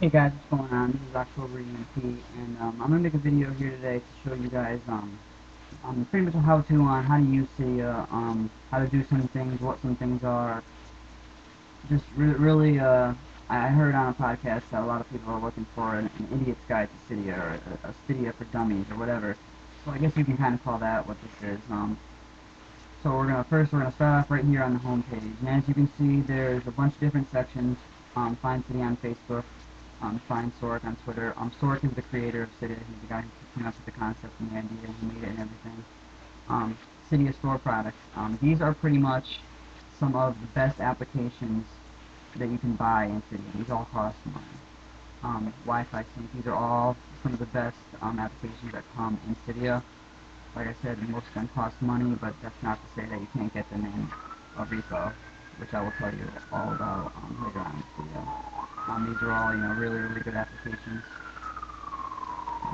Hey guys, what's going on? This is October EMP, and um, I'm going to make a video here today to show you guys um, um, pretty much a how-to on how to use Cydia, um, how to do some things, what some things are. Just re really, uh, I heard on a podcast that a lot of people are looking for an, an idiot's guide to Cydia, or a, a Cydia for dummies, or whatever. So I guess you can kind of call that what this is. Um, so we're gonna first we're gonna start off right here on the home page, and as you can see, there's a bunch of different sections. Um, find Cydia on Facebook um, find Saurik on Twitter. Um, Saurik is the creator of Cydia. He's the guy who came up with the concept and the idea. He made it and everything. Um, Cydia store products. Um, these are pretty much some of the best applications that you can buy in Cydia. These all cost money. Um, Wi-Fi sync. These are all some of the best um, applications that come in Cydia. Like I said, most of them cost money, but that's not to say that you can't get them in a repo, which I will tell you all about um, later on in the video. Um, these are all, you know, really, really good applications.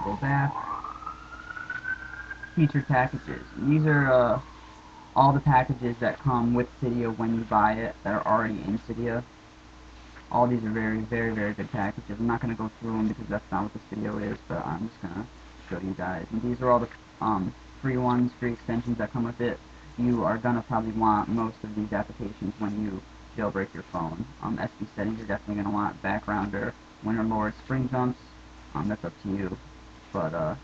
Go back. Featured packages. These are uh, all the packages that come with Cydia when you buy it that are already in Cydia. All these are very, very, very good packages. I'm not going to go through them because that's not what this video is, but I'm just going to show you guys. And these are all the um, free ones, free extensions that come with it. You are going to probably want most of these applications when you jailbreak your phone. Um, SB settings you're definitely going to want backgrounder, Winterboard, spring jumps. Um, that's up to you. But uh,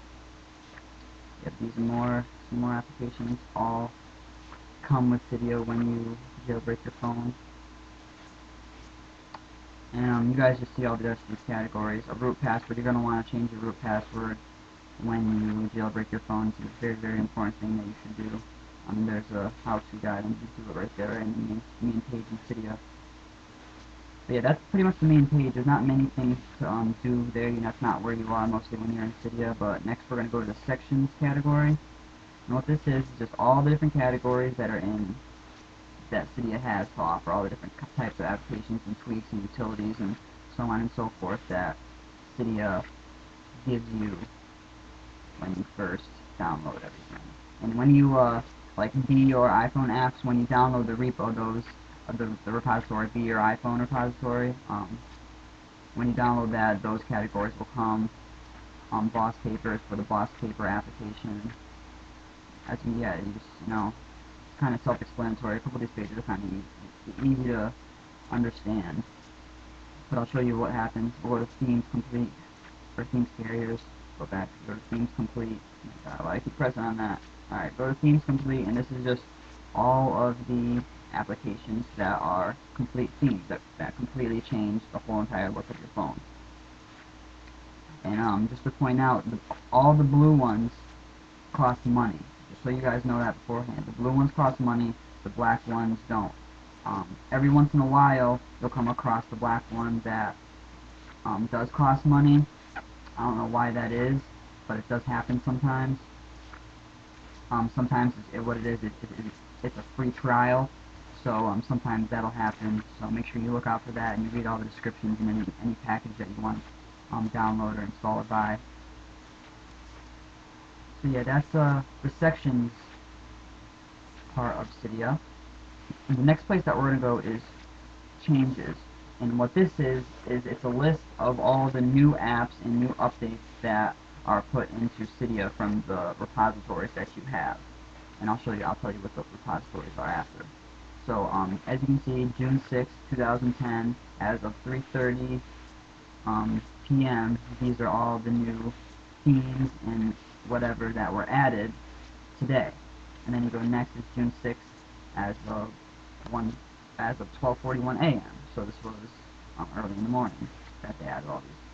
yeah, these are more some more applications. All come with Cydia when you jailbreak your phone. And um, you guys just see all the rest of these categories. A root password, you're going to want to change your root password when you jailbreak your phone. It's a very, very important thing that you should do. There's a how-to guide on YouTube right there and the main, page in Cydia. But yeah, that's pretty much the main page. There's not many things to um, do there. You know, that's not where you are mostly when you're in Cydia. But next we're going to go to the sections category. And what this is is just all the different categories that are in that Cydia has to offer, all the different types of applications and tweaks and utilities and so on and so forth that Cydia gives you when you first download everything. And when you uh, like be or iPhone apps when you download the repo those uh, the, the repository be your iPhone repository um, when you download that those categories will come um, boss papers for the boss paper application. As you yeah you just you know kind of self-explanatory. A couple of these pages are kind of easy, easy to understand. But I'll show you what happens. We'll go to themes complete or themes carriers go back to themes complete uh, I keep pressing on that Alright, go to themes complete, and this is just all of the applications that are complete themes, that, that completely change the whole entire look of your phone. And um, just to point out, the, all the blue ones cost money. Just so you guys know that beforehand. The blue ones cost money, the black ones don't. Um, every once in a while, you'll come across the black one that um, does cost money. I don't know why that is, but it does happen sometimes. Um, sometimes it, what it is, it, it, it's a free trial, so um, sometimes that'll happen. So make sure you look out for that and you read all the descriptions and any, any package that you want to um, download or install or buy. So yeah, that's uh, the sections part of Cydia. And the next place that we're going to go is changes. And what this is, is it's a list of all the new apps and new updates that are put into Cydia from the repositories that you have. And I'll show you, I'll tell you what the repositories are after. So, um, as you can see, June 6, 2010, as of 3.30 um, p.m., these are all the new themes and whatever that were added today. And then you go next is June 6th as of 1 as of 12:41 a.m. So this was um, early in the morning that they added all these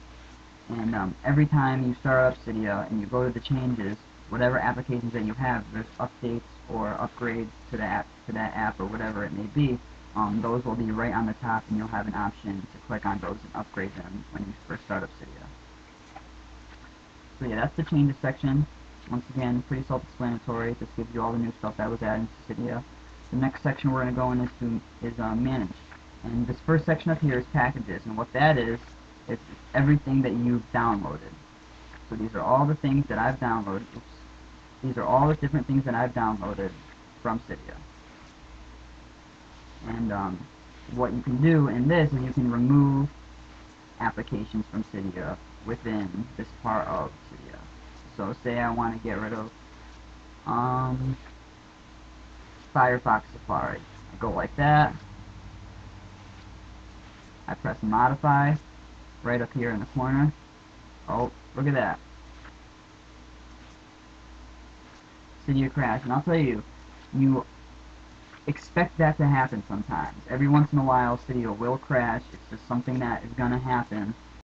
and um, every time you start up Cydia and you go to the changes, whatever applications that you have, there's updates or upgrades to that to that app or whatever it may be. Um, those will be right on the top, and you'll have an option to click on those and upgrade them when you first start up Cydia. So yeah, that's the changes section. Once again, pretty self-explanatory. This gives you all the new stuff that was added to Cydia. The next section we're going to go in is, to, is uh, manage. And this first section up here is packages, and what that is it's everything that you've downloaded. So these are all the things that I've downloaded. Oops. These are all the different things that I've downloaded from Cydia. And um, what you can do in this is you can remove applications from Cydia within this part of Cydia. So say I want to get rid of um, Firefox Safari. I go like that. I press modify right up here in the corner. Oh, look at that. Cydia crash. And I'll tell you, you expect that to happen sometimes. Every once in a while, Cydia will crash. It's just something that is going to happen